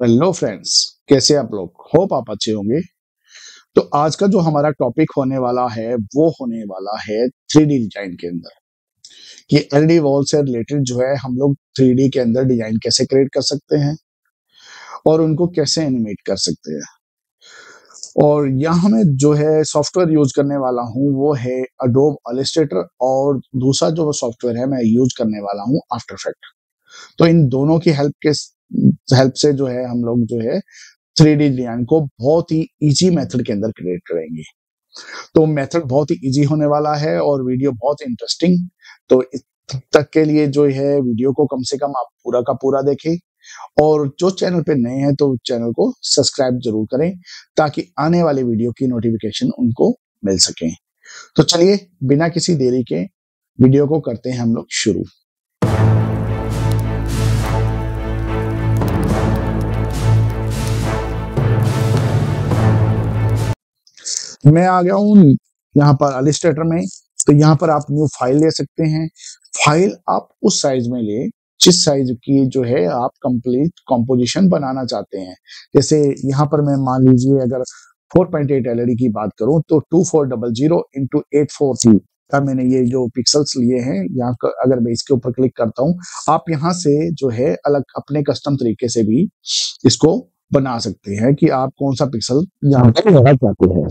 Hello friends कैसे आप लोग? होप आप अच्छे होंगे। तो आज का जो हमारा टॉपिक होने वाला है, वो होने वाला है थ्री डिज़ाइन के अंदर। कि एलडी वॉल से रिलेटेड जो है, हम लोग थ्री के अंदर डिज़ाइन कैसे क्रिएट कर सकते हैं और उनको कैसे एनिमेट कर सकते हैं। और यहाँ मैं जो है सॉफ्टवेयर यूज़ करने वाला हूँ, वो है अडोब अलिस्ट्रेटर और दूसरा जो सॉफ्टवेयर है, मैं यूज़ करने वाला हूँ आफ्टर इफ़ेक्ट तो इन दोनों की हेल्प के हेल्प से जो है हम लोग जो है थ्री डी डिज़ाइन को बहुत ही इजी मेथड के अंदर क्रिएट करेंगे। तो मेथड बहुत ही इजी होने वाला है और वीडियो बहुत इंटरेस्टिंग तो तक के लिए जो है वीडियो को कम से कम आप पूरा का पूरा देखें। और जो चैनल पे नए हैं तो चैनल को सब्सक्राइब ज़रूर करें ताकि आने वाले वीडियो की नोटिफिकेशन उनको मिल सके। तो चलिए, बिना किसी देरी के वीडियो को करते हैं हम लोग शुरू। मैं आ गया हूँ यहाँ पर अलिस्ट्रेटर में। तो यहाँ पर आप न्यू फ़ाइल ले सकते हैं। फ़ाइल आप उस साइज़ में ले, जिस साइज़ की जो है आप कंप्लीट कॉम्पोजिशन बनाना चाहते हैं। जैसे यहाँ पर मैं मान लीजिए अगर 4.8 एलईडी की बात करूँ तो two four double zero into eight का मैंने ये जो पिक्सल्स लिए हैं, यहाँ अगर मैं इसके ऊपर क्लिक करता हूँ, आप यहाँ से जो है अलग अपने कस्टम तरीके से भी इसको बना सकते हैं कि आप कौन सा पिक्सल यहाँ पर लगा चाहते हैं।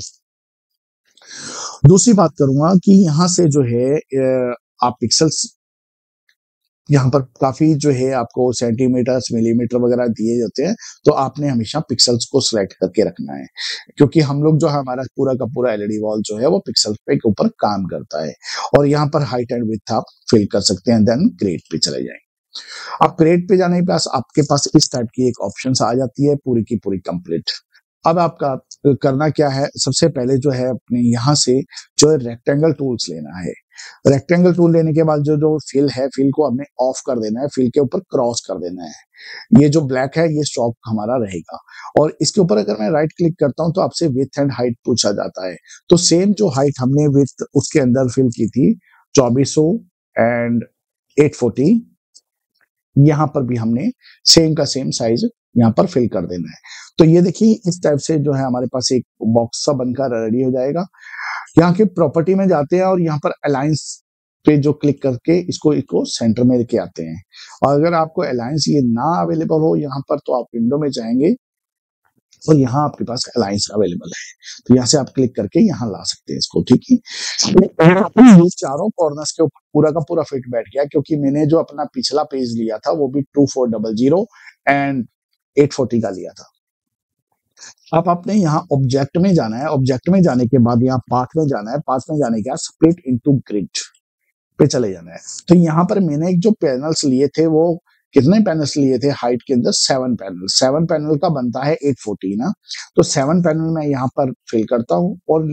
दूसरी बात करूँगा कि यहाँ से जो है आप पिक्सल्स यहाँ पर काफ़ी जो है आपको सेंटीमीटर मिलीमीटर वगैरह दिए जाते हैं तो आपने हमेशा पिक्सल्स को सिलेक्ट करके रखना है। क्योंकि हम लोग जो है, हमारा पूरा का पूरा एलईडी वॉल जो है, वो पिक्सल पे के ऊपर काम करता है। और यहाँ पर हाइट एंड विथ आप फिल कर सकते हैं देन क्रिएट पे चले जाएँगे अब क्रिएट पे जाने के पास आपके पास इस टाइप की एक ऑप्शन आ जाती है, पूरी की पूरी कंप्लीट अब आपका करना क्या है? सबसे पहले जो है अपने यहाँ से जो है रेक्टेंगल टूल्स लेना है। रेक्टेंगल टूल लेने के बाद जो जो फिल है फिल को हमने ऑफ़ कर देना है फिल के ऊपर क्रॉस कर देना है। ये जो ब्लैक है, ये स्टॉक हमारा रहेगा। और इसके ऊपर अगर मैं राइट क्लिक करता हूँ तो आपसे विथ एंड हाइट पूछा जाता है। तो सेम जो हाइट हमने विथ उसके अंदर फिल की थी, चौबीस एंड एट फोर्टी यहाँ पर भी हमने सेम का सेम साइज़ यहाँ पर फिल कर देना है। तो ये देखिए, इस टाइप से जो है हमारे पास एक बॉक्स सा बनकर रेडी हो जाएगा। यहाँ के प्रॉपर्टी में जाते हैं और यहाँ पर अलायंस पे जो क्लिक करके इसको इसको सेंटर में लेके आते हैं। और अगर आपको अलायंस ये ना अवेलेबल हो, यहाँ पर तो आप विंडो में जाएँगे और यहाँ आपके पास अलायंस अवेलेबल है। तो यहाँ से आप क्लिक करके यहाँ ला सकते हैं इसको, ठीक है? चारों कॉर्नर्स के ऊपर पूरा का पूरा फिट बैठ गया, क्योंकि मैंने जो अपना पिछला पेज लिया था, वो भी two four double zero and 840 का लिया था। अब आपने यहाँ ऑब्जेक्ट में जाना है। ऑब्जेक्ट में जाने के बाद यहाँ पाथ में जाना है। पाथ में जाने के बाद स्प्लिट इनटू ग्रिड पे चले जाना है। तो यहाँ पर मैंने जो पैनल्स लिए थे, वो कितने पैनल्स लिए थे? हाइट के अंदर सेवन पैनल सेवन पैनल का बनता है एट फोर्टी ना? तो सेवन पैनल मैं यहाँ पर फिल करता हूँ और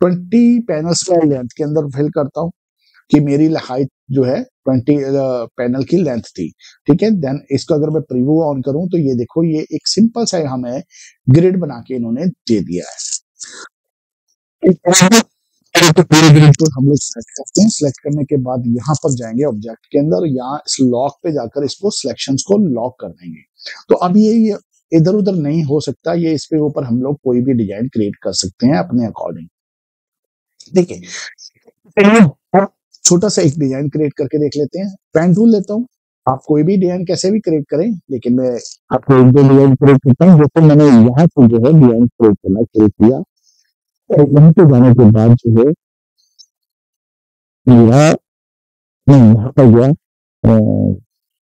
ट्वेंटी पैनल्स में लेंथ के अंदर फिल करता हूँ कि मेरी हाइट जो है ट्वेंटी पैनल की लेंथ थी। ठीक है? देन इसको अगर मैं प्रीव्यू ऑन करूँ तो ये देखो, ये एक सिंपल सा हमें ग्रिड बना के इन्होंने दे दिया है। तो पूरे ग्रिड को हम लोग सेलेक्ट करते हैं। सिलेक्ट करने के बाद यहाँ पर जाएँगे ऑब्जेक्ट के अंदर यहाँ इस लॉक पे जाकर इसको सिलेक्शन को लॉक कर देंगे। तो अब ये इधर उधर नहीं हो सकता, ये इसके ऊपर हम लोग कोई भी डिज़ाइन क्रिएट कर सकते हैं अपने अकॉर्डिंग देखिए छोटा सा एक डिज़ाइन क्रिएट करके देख लेते हैं। पेन टूल लेता हूँ। आप कोई भी डिज़ाइन कैसे भी क्रिएट करें, लेकिन मैं आपको एक दो डिज़ाइन क्रिएट करता हूँ जैसे मैंने यहाँ से जो है डिज़ाइन क्रिएट करना शुरू किया। और यहाँ पे जाने के बाद जो है मेरा मैं यहाँ पर गया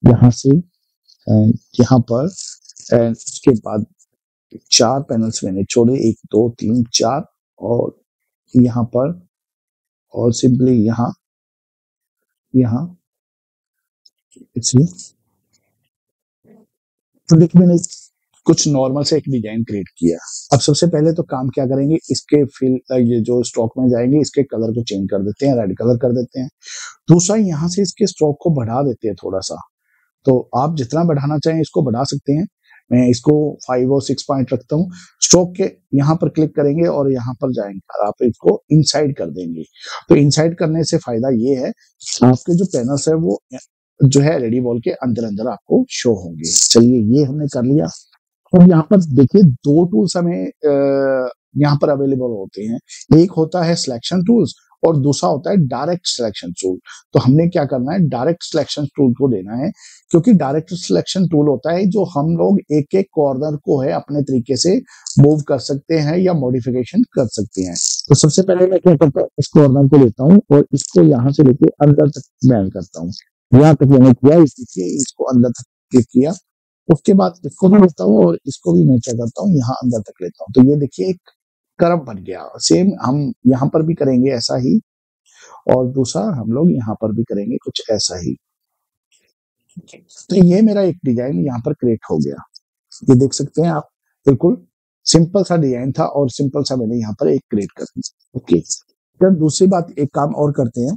यहाँ से यहाँ पर उसके बाद चार पैनल्स मैंने छोड़े, एक, दो, तीन, चार, और यहाँ पर, और सिंपली यहाँ यहाँ। तो देखिए, मैंने कुछ नॉर्मल से एक डिज़ाइन क्रिएट किया। अब सबसे पहले तो काम क्या करेंगे? इसके फिल ये जो स्टॉक में जाएँगे, इसके कलर को चेंज कर देते हैं रेड कलर कर देते हैं। दूसरा, यहाँ से इसके स्टॉक को बढ़ा देते हैं थोड़ा सा। तो आप जितना बढ़ाना चाहें, इसको बढ़ा सकते हैं। मैं इसको फाइव और सिक्स पॉइंट रखता हूँ। स्ट्रोक के यहाँ पर क्लिक करेंगे और यहाँ पर जाएँगे और आप इसको इनसाइड कर देंगे। तो इनसाइड करने से फ़ायदा ये है, आपके जो पैनल्स है वो, जो है एलईडी वॉल के अंदर अंदर आपको शो होंगे। चलिए, ये हमने कर लिया। अब यहाँ पर देखिए, दो टूल्स हमें यहाँ पर अवेलेबल होते हैं। एक होता है सिलेक्शन टूल्स और दूसरा होता है डायरेक्ट सिलेक्शन टूल तो हमने क्या करना है? डायरेक्ट सिलेक्शन टूल को देना है, क्योंकि डायरेक्ट सिलेक्शन टूल होता है जो हम लोग एक एक कॉर्नर को है अपने तरीके से मूव कर सकते हैं या मॉडिफिकेशन कर सकते हैं। तो सबसे पहले मैं क्या करता हूँ? इस कॉर्नर को लेता हूँ और इसको यहाँ से लेके अंदर तक बैन करता हूँ। यहाँ तक मैंने किया, इस इसको अंदर तक क्लिक किया। उसके बाद इसको भी लेता हूँ और इसको भी मैं क्या करता हूँ? यहाँ अंदर तक लेता हूँ। तो ये देखिए, एक कर्व बन गया। सेम हम यहाँ पर भी करेंगे ऐसा ही और दूसरा हम लोग यहाँ पर भी करेंगे कुछ ऐसा ही। तो ये मेरा एक डिज़ाइन यहाँ पर क्रिएट हो गया। ये देख सकते हैं आप, बिल्कुल सिंपल सा डिज़ाइन था और सिंपल सा मैंने यहाँ पर एक क्रिएट कर दिया। ओके फिर दूसरी बात, एक काम और करते हैं।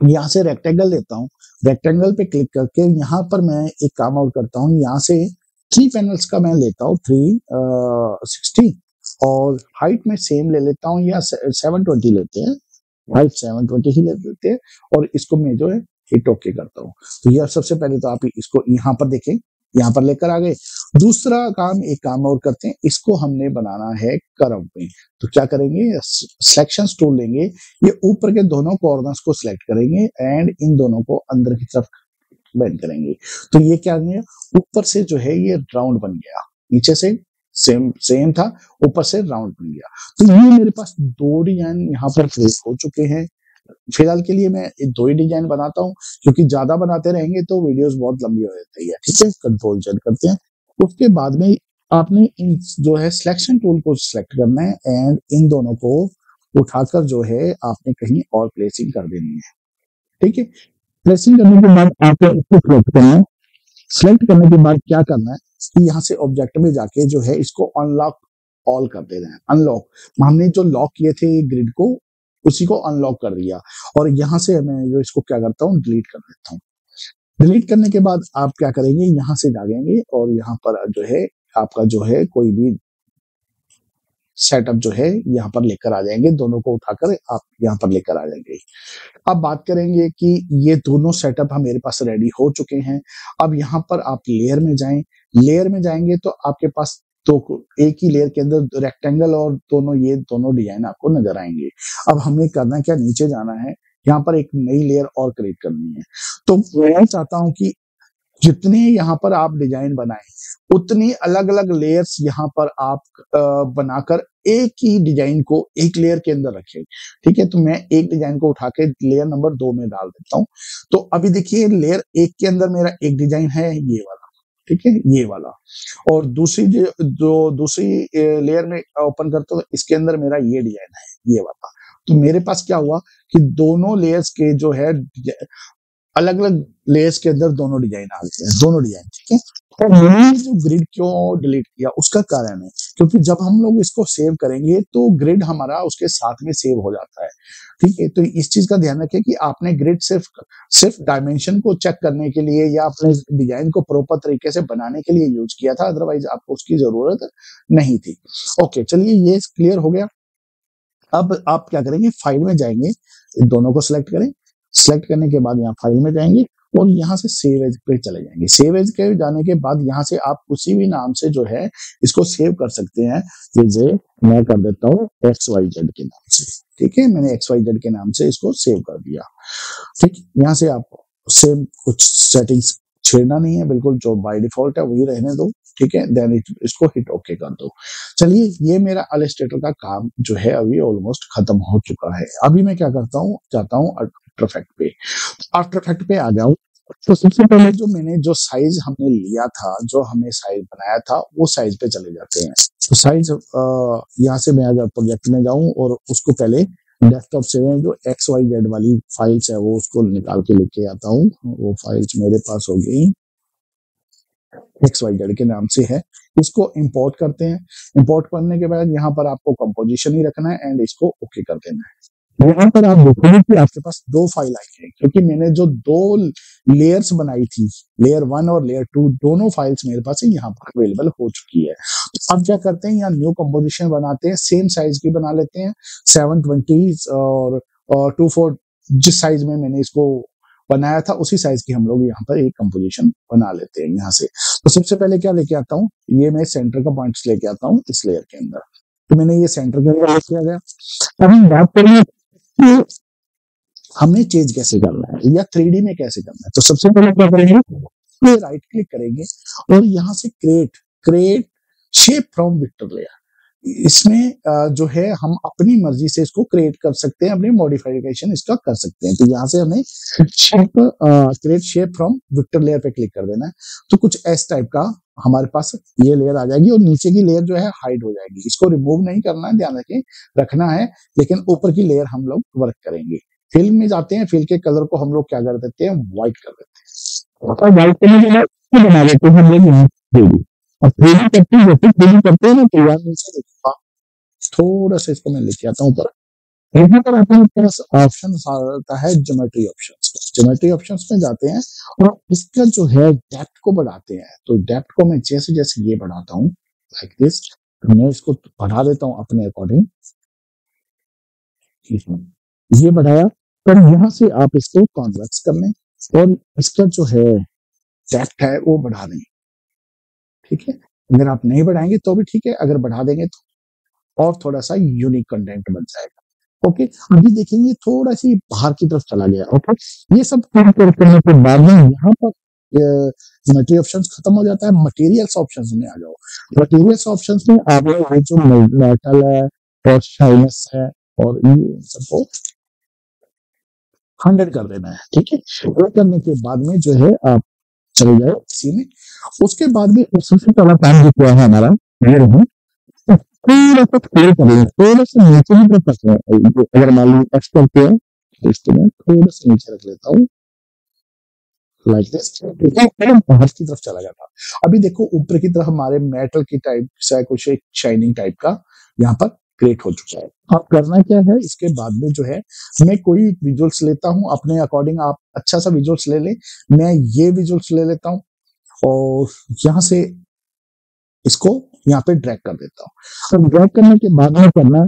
यहाँ से रेक्टेंगल लेता हूँ। रेक्टेंगल पे क्लिक करके यहाँ पर मैं एक काम और करता हूँ। यहाँ से थ्री पैनल्स का मैं लेता हूँ थ्री सिक्सटी और हाइट में सेम ले लेता हूँ, या सेवन ट्वेंटी लेते हैं। हाइट सेवन ट्वेंटी ही ले लेते हैं और इसको मैं जो है हिट ओके करता हूँ। तो यह सबसे पहले तो आप इसको यहाँ पर देखें, यहाँ पर लेकर आ गए। दूसरा काम, एक काम और करते हैं, इसको हमने बनाना है कर्व में। तो क्या करेंगे? सिलेक्शन टूल लेंगे। ये ऊपर के दोनों कॉर्नर्स को सिलेक्ट करेंगे एंड इन दोनों को अंदर की तरफ़ बेंड करेंगे। तो ये क्या ऊपर से जो है ये राउंड बन गया। नीचे से सेम सेम था, ऊपर से राउंड बन गया। तो ये मेरे पास दो डिज़ाइन यहाँ पर क्रिएट हो चुके हैं। फ़िलहाल के लिए मैं दो ही डिज़ाइन बनाता हूँ, क्योंकि ज़्यादा बनाते रहेंगे तो वीडियोस बहुत लंबी हो जाती है, ठीक है? कंट्रोल चेक करते हैं। उसके बाद में आपने इन जो है सिलेक्शन टूल को सिलेक्ट करना है एंड इन दोनों को उठाकर जो है आपने कहीं और प्लेसिंग कर देनी है, ठीक है? प्लेसिंग करने के बाद आपको सिलेक्ट करना है। सिलेक्ट करने के बाद क्या करना है? कि यहाँ से ऑब्जेक्ट में जाके जो है इसको अनलॉक ऑल कर दे रहे हैं। अनलॉक हमने जो लॉक किए थे ग्रिड को, उसी को अनलॉक कर दिया। और यहाँ से मैं जो इसको क्या करता हूँ डिलीट कर देता हूँ। डिलीट करने के बाद आप क्या करेंगे, यहाँ से जागेंगे और यहाँ पर जो है, आपका जो है कोई भी सेटअप जो है, यहाँ पर लेकर आ जाएँगे। दोनों को उठाकर आप यहाँ पर लेकर आ जाएँगे। अब बात करेंगे कि ये दोनों सेटअप हम मेरे पास रेडी हो चुके हैं। अब यहाँ पर आप लेयर में जाएँ। लेयर में जाएँगे तो आपके पास तो एक ही लेयर के अंदर रेक्टेंगल और दोनों, ये दोनों डिज़ाइन आपको नज़र आएँगे। अब हमें करना क्या? नीचे जाना है। यहाँ पर एक नई लेयर और क्रिएट करनी है। तो मैं चाहता हूँ कि जितने यहाँ पर आप डिज़ाइन बनाए, उतनी अलग अलग लेयर्स यहाँ पर आप बनाकर एक ही डिज़ाइन को एक लेयर के अंदर रखें। ठीक है? तो मैं एक डिज़ाइन को उठा के लेयर नंबर दो में डाल देता हूँ। तो अभी देखिए लेयर एक के अंदर मेरा एक डिज़ाइन है, ये वाला। ठीक है? ये वाला। और दूसरी जो दूसरी लेयर में ओपन करता हूँ, इसके अंदर मेरा ये डिज़ाइन है, ये वाला। तो मेरे पास क्या हुआ कि दोनों लेयर्स के जो है अलग अलग लेयर्स के अंदर दोनों डिज़ाइन आ गए दोनों डिज़ाइन ठीक है? और मैंने जो ग्रिड क्यों डिलीट किया उसका कारण है क्योंकि जब हम लोग इसको सेव करेंगे तो ग्रिड हमारा उसके साथ में सेव हो जाता है ठीक है? तो इस चीज़ का ध्यान रखें कि आपने ग्रिड सिर्फ़ सिर्फ़ डायमेंशन को चेक करने के लिए या अपने डिज़ाइन को प्रॉपर तरीके से बनाने के लिए यूज़ किया था अदरवाइज़ आपको उसकी ज़रूरत नहीं थी। ओके चलिए ये क्लियर हो गया। अब आप क्या करेंगे? फ़ाइल में जाएँगे दोनों को सिलेक्ट करें। सिलेक्ट करने के बाद यहाँ फ़ाइल में जाएँगे और यहाँ से सेव एज पे चले जाएँगे। सेव एज के जाने के बाद यहाँ से आप किसी भी नाम से जो है इसको सेव कर सकते हैं। जैसे मैं कर देता हूँ एक्स वाई जेड के नाम से। ठीक है? मैंने एक्स वाई जेड के नाम से इसको सेव कर दिया। ठीक? यहाँ से आप सेम कुछ सेटिंग्स छेड़ना नहीं है। बिल्कुल जो बाय डिफ़ॉल्ट है वही रहने दो। ठीक है? देन इसको हिट ओके कर दो। चलिए, ये मेरा अलिस्टेटर का काम जो है अभी ऑलमोस्ट खत्म हो चुका है। अभी मैं क्या करता हूँ जाता हूँ आफ्टर इफ़ेक्ट पे। आफ्टर इफ़ेक्ट पे आ जाऊँ। तो सबसे पहले जो मैंने जो साइज़ हमने लिया था, जो हमने साइज़ बनाया था, वो साइज़ पे चले जाते हैं। तो साइज़ यहाँ से मैं अगर प्रोजेक्ट में जाऊँ और उसको पहले डेस्कटॉप से जो एक्स वाई जेड वाली फाइल्स है, वो उसको निकाल के लेके आता हूँ। वो फाइल्स मेरे पास हो गई। एक्स वाई जेड के नाम से है। इसको इंपोर्ट करते हैं। इंपोर्ट करने के बाद यहाँ पर आपको कंपोजिशन ही रखना है एंड इसको ओके कर देना है। यहाँ पर आप देखोगे कि आपके पास दो फ़ाइल आई है क्योंकि मैंने जो दो लेयर्स बनाई थी लेयर वन और लेयर टू दोनों फाइल्स मेरे पास यहाँ पर अवेलेबल हो चुकी है। तो अब क्या करते हैं, यहाँ न्यू कंपोजिशन बनाते हैं सेम साइज़ की बना लेते हैं सेवन ट्वेंटी और टू फोर जिस साइज़ में मैंने इसको बनाया था, उसी साइज़ की हम लोग यहाँ पर एक कंपोजिशन बना लेते हैं यहाँ से। तो सबसे पहले क्या लेके आता हूँ, ये मैं सेंटर का पॉइंट लेके आता हूँ इस लेयर के अंदर। तो मैंने ये सेंटर के अंदर किया गया। अब हम बात करेंगे हमने चेंज कैसे करना है? या थ्री में कैसे करना है? तो सबसे पहले क्या करेंगे? राइट क्लिक करेंगे और यहाँ से create create shape from vector layer इसमें जो है, हम अपनी मर्ज़ी से इसको क्रिएट कर सकते हैं, अपनी मॉडिफिकेशन इसका कर सकते हैं। तो यहाँ से हमें shape create shape from vector layer पे क्लिक कर देना है। तो कुछ एस टाइप का हमारे पास ये लेयर आ जाएगी और नीचे की लेयर जो है हाइड हो जाएगी। इसको रिमूव नहीं करना है, ध्यान रखें, रखना है, लेकिन ऊपर की लेयर हम लोग वर्क करेंगे। फिल में जाते हैं फिल के कलर को हम लोग क्या कर देते हैं? व्हाइट कर देते हैं। व्हाइट हैं हैं हैं ना तो देखा थोड़ा सा इसको मैं लिख आता हूँ ऊपर। यहाँ पर अपने पास ऑप्शन आता है ज्योमेट्री ऑप्शन ज्योमेट्री ऑप्शन में जाते हैं और इसका जो है डेप्थ को बढ़ाते हैं। तो डेप्थ को मैं जैसे जैसे ये बढ़ाता हूँ लाइक दिस तो मैं इसको बढ़ा देता हूँ अपने अकॉर्डिंग ये बढ़ाया पर यहाँ से आप इसको कॉन्वेक्स कर लें और इसका जो है डेप्थ है वो बढ़ा दें। ठीक है? अगर आप नहीं बढ़ाएँगे तो भी ठीक है अगर बढ़ा देंगे तो और थोड़ा सा यूनिक कंटेंट बन जाएगा। ओके? अभी देखेंगे थोड़ा सी बाहर की तरफ़ चला गया, ओके? ये सब करने के बाद में यहाँ पर ज्योमेट्री ऑप्शंस खत्म हो जाता है मटेरियल्स ऑप्शंस में आ जाओ। मटेरियल्स ऑप्शंस में आप ये जो मेटल है और शाइनस है और ये सबको हंड्रेड कर देना है, ठीक है? वो करने के बाद में जो है आप चले जाए इसी में। उसके बाद में सबसे पहला काम जो किया है हमारा, ये रहे करेंगे थोड़ा सा नीचे अगर मान लीजिए एक्स करते हैं तो इसको मैं थोड़ा सा नीचे रख लेता हूँ लाइक दिस बाहर की तरफ़ चला जाता अभी देखो ऊपर की तरफ़ हमारे मेटल की टाइप से कुछ एक शाइनिंग टाइप का यहाँ पर क्रिएट हो चुका है अब करना क्या है इसके बाद में जो है मैं कोई विजुअल्स लेता हूँ अपने अकॉर्डिंग आप अच्छा सा विजुअल्स ले ले मैं ये विजुअल्स ले लेता हूँ और यहाँ से इसको यहाँ पे ड्रैग कर देता हूँ। अब ड्रैग करने के बाद में करना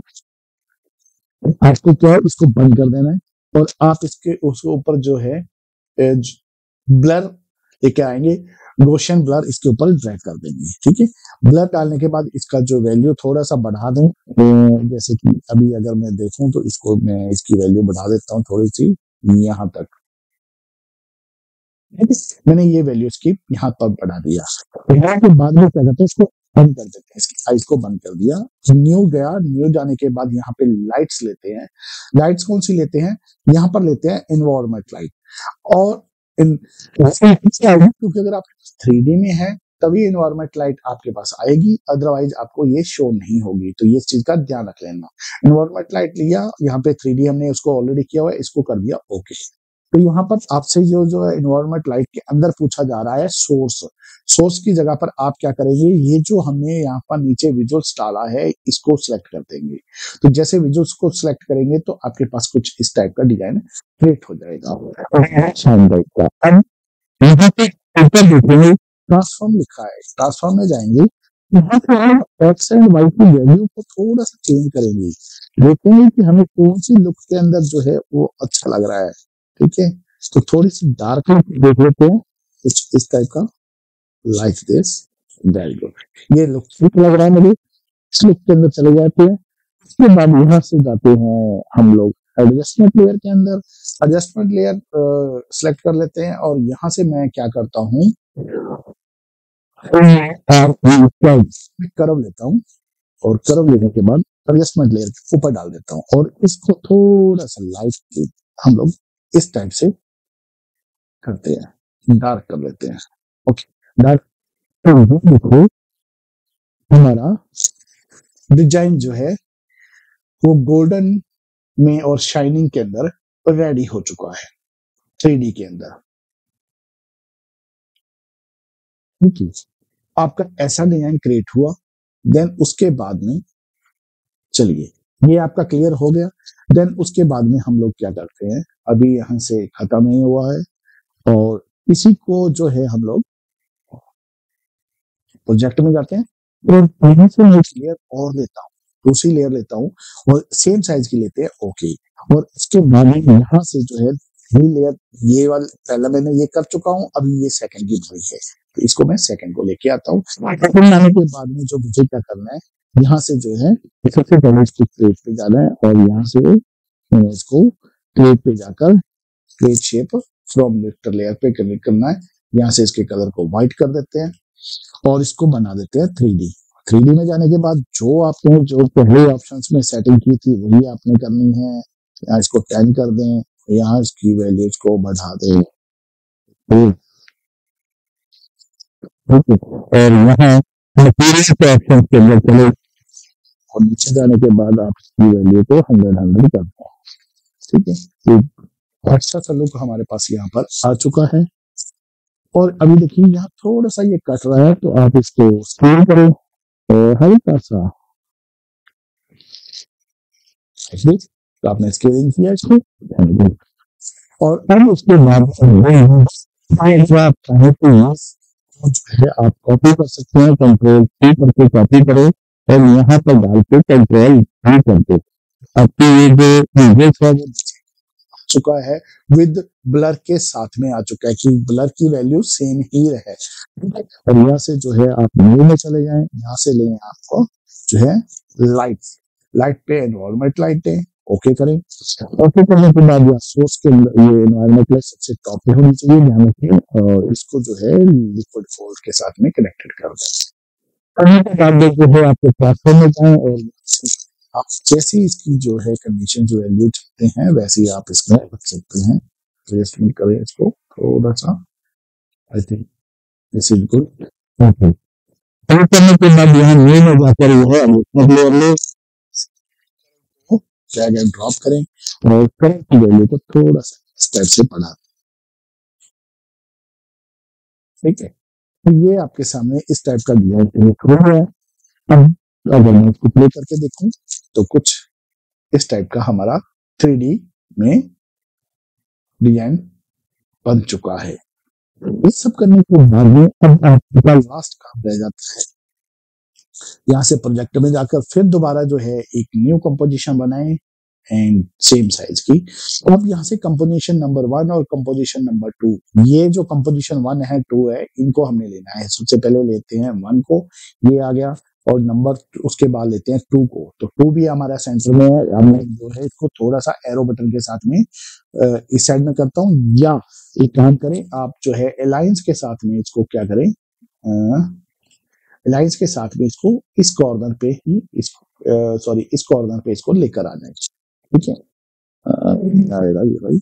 आपको क्या है इसको बंद कर देना है और आप इसके, उसके ऊपर जो है ब्लर लेके आएँगे गोशन ब्लर इसके ऊपर ड्रैग कर देंगे, ठीक है? ब्लर डालने के बाद इसका जो वैल्यू थोड़ा सा बढ़ा दें। जैसे कि अभी अगर मैं देखूँ तो इसको मैं, इसकी वैल्यू बढ़ा देता हूँ थोड़ी सी यहाँ तक। मैंने ये वैल्यू इसकी यहाँ पर बढ़ा दिया। यहाँ के बाद में क्या करते हैं, इसको बंद कर देते हैं। इसकी साइज़ को बंद कर दिया। न्यू गया न्यू जाने के बाद यहाँ पे लाइट्स लेते हैं। लाइट्स कौन सी लेते हैं? यहाँ पर लेते हैं इन्वायरमेंट लाइट और क्योंकि अगर आप थ्री में है, तभी इन्वायरमेंट लाइट आपके पास आएगी। अदरवाइज़ आपको ये शो नहीं होगी। तो ये चीज़ का ध्यान रख लेना। इन्वायरमेंट लाइट लिया, यहाँ पे थ्री हमने उसको ऑलरेडी किया हुआ है, इसको कर दिया ओके तो यहाँ पर आपसे जो जो है इन्वायरमेंट लाइट के अंदर पूछा जा रहा है सोर्स सोर्स की जगह पर आप क्या करेंगे? ये जो हमने यहाँ पर नीचे विजुअल्स डाला है इसको सिलेक्ट कर देंगे। तो जैसे विजुअल्स को सिलेक्ट करेंगे तो आपके पास कुछ इस टाइप का डिज़ाइन क्रिएट हो जाएगा। ट्रांसफॉर्म लिखा है। ट्रांसफॉर्म में जाएँगे। यहाँ पे हम एक्स एंड वाई की वैल्यू को थोड़ा सा चेंज करेंगे। देखेंगे कि हमें कौन सी लुक के अंदर जो है वो अच्छा लग रहा है। ठीक है? तो थोड़ी सी डार्क देख लेते हैं। कुछ इस टाइप का लाइक दिस गुड ये लुक ठीक लग रहा है मुझे। इस लुक के अंदर चले जाते हैं। उसके बाद यहाँ से जाते हैं हम लोग एडजस्टमेंट लेयर के अंदर। एडजस्टमेंट लेयर सेलेक्ट कर लेते हैं और यहाँ से मैं क्या करता हूँ? करव लेता हूँ और करव लेने के बाद एडजस्टमेंट लेयर ऊपर डाल देता हूँ और इसको थोड़ा सा लाइट हम लोग इस टाइप से करते हैं। डार्क कर लेते हैं। ओके। डार्क तो देखो हमारा डिज़ाइन जो है वो गोल्डन में और शाइनिंग के अंदर रेडी हो चुका है थ्री के अंदर। ठीक है। आपका ऐसा डिज़ाइन क्रिएट हुआ देन उसके बाद में चलिए ये आपका क्लियर हो गया। देन उसके बाद में हम लोग क्या करते हैं? अभी यहाँ से खत्म नहीं हुआ है और इसी को जो है हम लोग प्रोजेक्ट में जाते हैं। और यहाँ से मैं लेयर और लेता हूँ दूसरी लेयर लेता हूँ और सेम साइज़ की लेते हैं ओके और इसके बाद में यहाँ से जो है थ्री लेयर ये वाला पहला मैंने ये कर चुका हूँ अभी ये सेकंड की बारी है। तो इसको मैं सेकंड को लेके आता हूँ। सेकंड आने के बाद में जो मुझे क्या करना है यहाँ से जो है सबसे पहले इसको क्रिएट पे जाना है और यहाँ से इसको क्रिएट पे जाकर create shape from vector layer पे क्लिक करना है। यहाँ से इसके कलर को व्हाइट कर देते हैं और इसको बना देते हैं थ्री डी थ्री डी में जाने के बाद जो आपने, जो पहले ऑप्शन में सेटिंग की थी, वही आपने करनी है। यहाँ इसको टेन कर दें, यहाँ इसकी वैल्यूज़ को बढ़ा दें। और यहाँ के ऑप्शन के अंदर चले और नीचे जाने के बाद आप इसकी वैल्यू को हंड्रेड हंड्रेड कर दें। ठीक है? तो अच्छा सा लुक हमारे पास यहाँ पर आ चुका है। और अभी देखिए, यहाँ थोड़ा सा ये कट रहा है तो आप इसको स्केल करें और हल्का सा तो आपने स्केलिंग किया इसको। और अब उसके बाद तो आप कॉपी कर सकते हैं कंट्रोल टी करके कॉपी करें। और यहाँ पर डाल के कंट्रोल इमेज है। वो चुका है, विद ब्लर के साथ में आ चुका है कि ब्लर की वैल्यू सेम ही रहे। और यहाँ से जो है आप न्यू में चले जाएँ, यहाँ से लें आपको जो है लाइट। लाइट पे एनवायरमेंट लाइट है ओके करें। ओके करने के बाद या सोर्स के ये एनवायरमेंट लाइट सबसे टॉप पे होनी चाहिए, ध्यान रखें, और इसको जो है लिक्विड फोल्ड के साथ में कनेक्टेड कर दें। करने के बाद जो है आपको ट्रांसफ़र में जाए और आप जैसी इसकी जो है कंडीशन जो वैल्यू चाहते हैं, वैसे ही आप इसमें रख सकते हैं। एडजस्टमेंट करें इसको थोड़ा सा I think this is good करने के बाद यहाँ न्यू में जाकर जो है एंड ड्रॉप करें और करंट की वैल्यू को थोड़ा सा स्टेप से बढ़ा ठीक है। तो ये आपके सामने इस टाइप का दिया है अब अगर मैं इसको प्ले करके देखूँ तो कुछ इस टाइप का हमारा थ्री में डिज़ाइन बन चुका है। इस सब करने के बाद में अब आपका लास्ट काम रह जाता है। यहाँ से प्रोजेक्ट में जाकर फिर दोबारा जो है एक न्यू कंपोजिशन बनाए। एंड सेम साइज़ की। अब यहाँ से कंपोजिशन नंबर वन और कंपोजिशन नंबर टू ये जो कंपोजिशन वन है टू है, इनको हमने लेना है। सबसे पहले लेते हैं वन को, ये आ गया। और नंबर उसके बाद लेते हैं टू को। तो टू भी हमारा सेंटर में है। हमने जो है इसको थोड़ा सा एरो बटन के साथ में इस साइड में करता हूँ। या एक काम करें, आप जो है अलायंस के साथ में इसको क्या करें? अलायंस के साथ में इसको इस कॉर्नर पे ही इसको सॉरी इस कॉर्नर पे इसको लेकर आ जाए ठीक है। आएगा ये भाई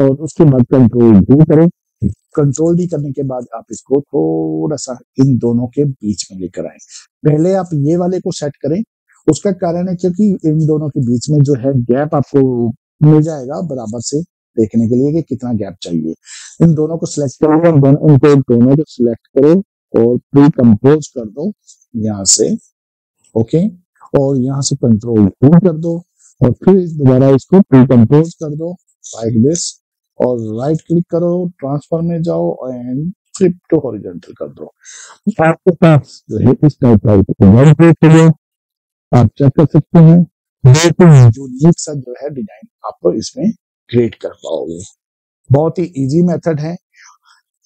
और उसके बाद कंट्रोल डी करें। कंट्रोल डी करने के बाद आप इसको थोड़ा सा इन दोनों के बीच में लेकर आए। पहले आप ये वाले को सेट करें। उसका कारण है क्योंकि इन दोनों के बीच में जो है गैप आपको मिल जाएगा बराबर से देखने के लिए कि कितना गैप चाहिए। इन दोनों को सिलेक्ट करो। इनको दोनों को सिलेक्ट करो। और प्री कंपोज कर दो यहाँ से ओके और यहाँ से कंट्रोल कर दो और फिर दोबारा इसको प्री कंपोज कर दो लाइक दिस और राइट क्लिक करो ट्रांसफ़र में जाओ एंड फ्लिप टू हॉरिजॉन्टल कर दो। आपके पास जो है इस टाइप का आप चेक कर सकते हैं। जो सा जो है डिज़ाइन आप इसमें क्रिएट कर पाओगे। बहुत ही इजी मेथड है।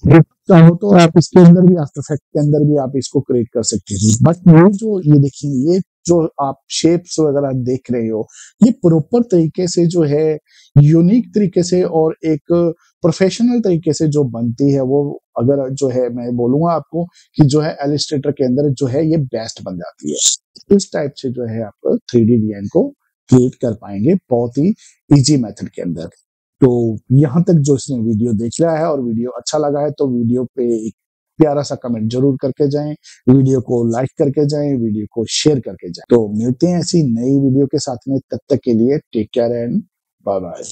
चाहो तो आप इसके अंदर भी आफ्टर इफ़ेक्ट के अंदर भी आप इसको क्रिएट कर सकते हैं। बट ये जो, ये देखिए, ये जो आप शेप्स वगैरह देख रहे हो, ये प्रॉपर तरीके से जो है यूनिक तरीके से और एक प्रोफेशनल तरीके से जो बनती है, वो अगर जो है, मैं बोलूँगा आपको कि जो है एलिस्ट्रेटर के अंदर जो है, ये बेस्ट बन जाती है। इस टाइप से जो है आप थ्री डी डिज़ाइन को क्रिएट कर पाएँगे बहुत ही इजी मेथड के अंदर। तो यहाँ तक जो इसने वीडियो देख लिया है और वीडियो अच्छा लगा है तो वीडियो पे एक प्यारा सा कमेंट ज़रूर करके जाएँ वीडियो को लाइक करके जाएँ वीडियो को शेयर करके जाएँ। तो मिलते हैं ऐसी नई वीडियो के साथ में, तब तक के लिए take care and bye bye